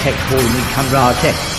Tech Hall in our Tech.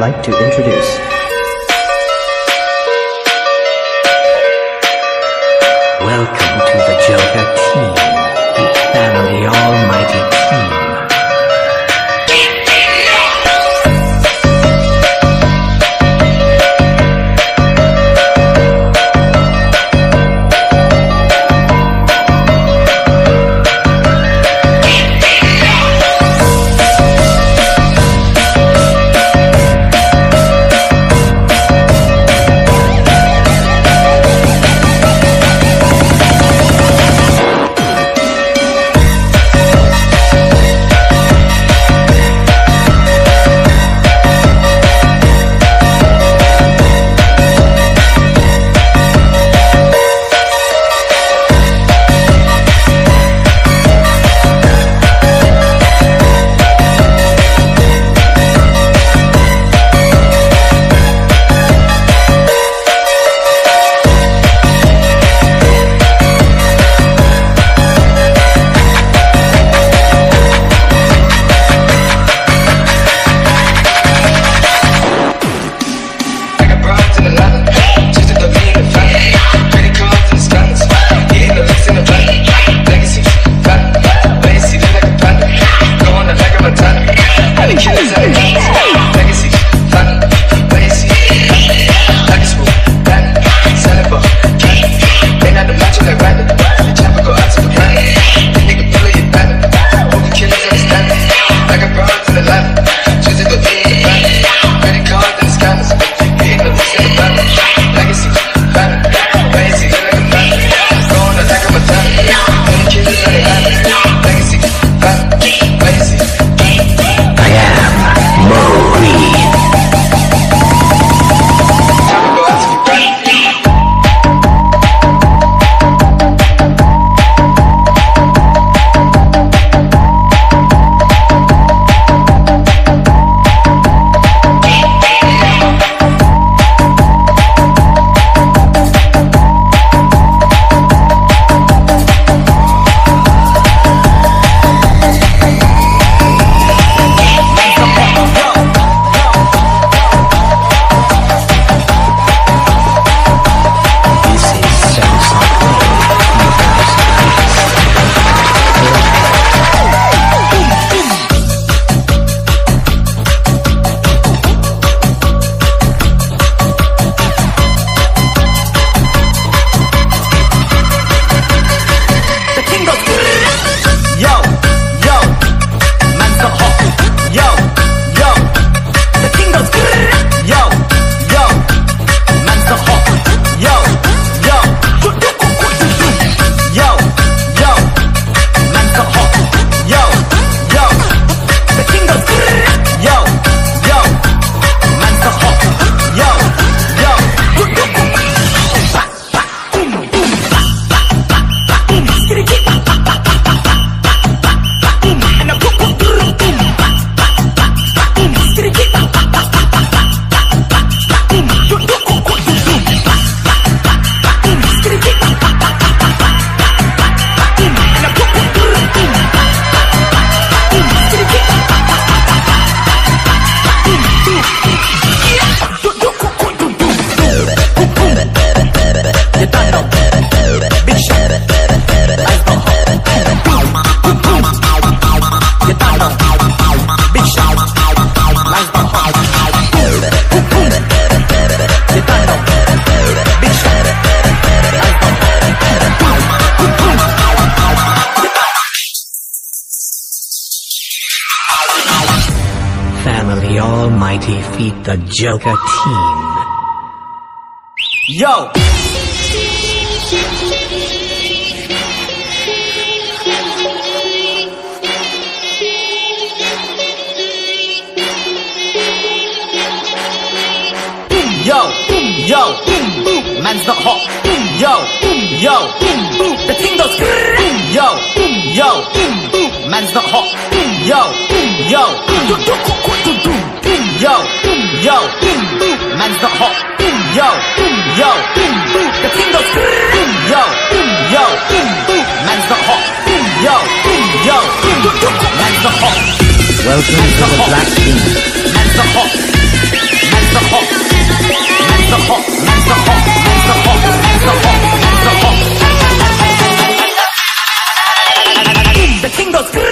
like to introduce. Welcome to the Joker defeat the Joker team. Yo! Yo, yo, man's not hot. Yo, yo, the thing goes. Yo, yo, man's not hot. Yo, yo, yo, yo, man's not hot, yo, yo, the team goes, yo, yo, man's not hot, yo, yo, man's not hot. Welcome to the black team. Man's not hot, man's not hot, man's not hot, man's not hot, man's not hot, man's not hot, man's not hot. The team goes.